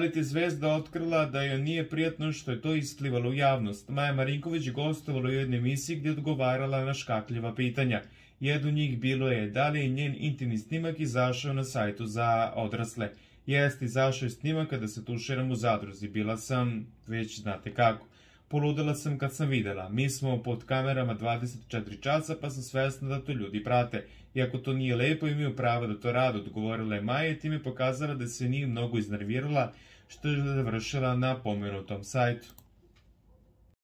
Reality zvezda otkrila da joj nije prijatno što je to isplivalo u javnost. Maja Marinković gostovala u jednoj emisiji gdje odgovarala na škakljiva pitanja. Jedno njih bilo je da li je njen intimni snimak izašao na sajtu za odrasle. Jest, izašao je snimak kada se tuširam u zadruzi. Bila sam, već znate kako. Poludela sam kad sam videla. Mi smo pod kamerama 24 časa pa sam svesna da to ljudi prate. Iako to nije lepo imaju pravo da to rade, odgovorila je Maja i time pokazala da se nije mnogo iznervirala što je završila na pomenutom sajtu.